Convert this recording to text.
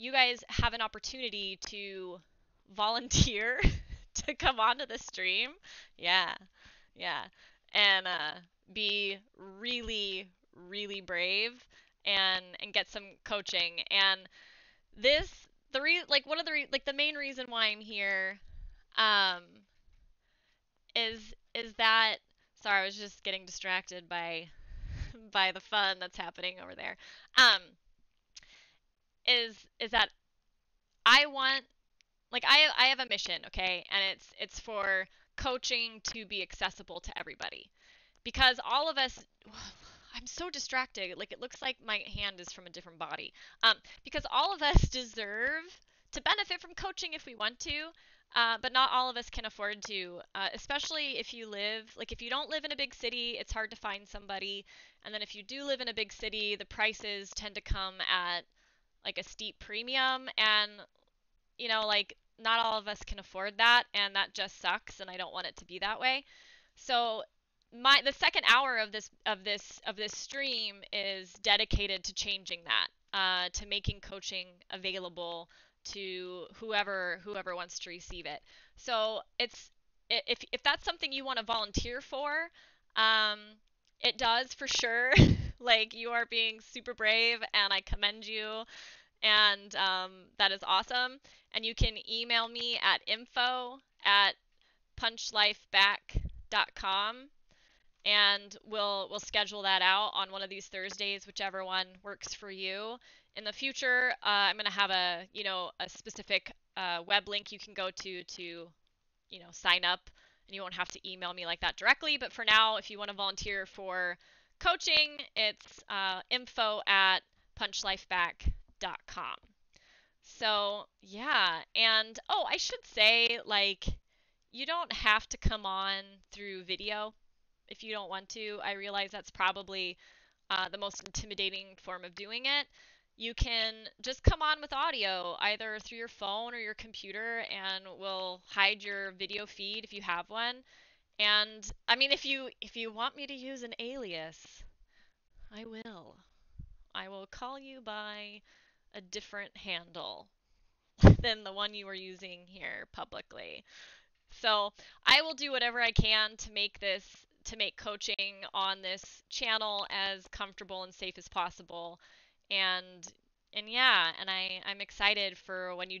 you guys have an opportunity to volunteer to come onto the stream. Yeah, yeah, and uh, be really, really brave and and get some coaching. And this the re like one of the re- like the main reason why I'm here um is is that sorry, I was just getting distracted by by the fun that's happening over there. Um is is that I want like I I have a mission, okay? And it's it's for coaching to be accessible to everybody. Because all of us I'm so distracted. Like it looks like my hand is from a different body. Um, because all of us deserve to benefit from coaching if we want to, uh, but not all of us can afford to. Uh, especially if you live, like if you don't live in a big city, it's hard to find somebody. And then if you do live in a big city, the prices tend to come at like a steep premium, and you know, like not all of us can afford that, and that just sucks. And I don't want it to be that way. So my the second hour of this of this of this stream is dedicated to changing that uh, to making coaching available to whoever whoever wants to receive it so it's if, if that's something you want to volunteer for um, it does for sure like you are being super brave and i commend you and um, that is awesome and you can email me at info at punchlifeback.com and we'll we'll schedule that out on one of these Thursdays, whichever one works for you. In the future, uh, I'm gonna have a you know a specific uh, web link you can go to to you know sign up, and you won't have to email me like that directly. But for now, if you want to volunteer for coaching, it's uh, info at punchlifeback.com. So yeah, and oh, I should say like you don't have to come on through video if you don't want to. I realize that's probably uh, the most intimidating form of doing it. You can just come on with audio either through your phone or your computer, and we'll hide your video feed if you have one. And I mean, if you if you want me to use an alias, I will. I will call you by a different handle than the one you were using here publicly. So I will do whatever I can to make this to make coaching on this channel as comfortable and safe as possible. And and yeah, and I I'm excited for when you join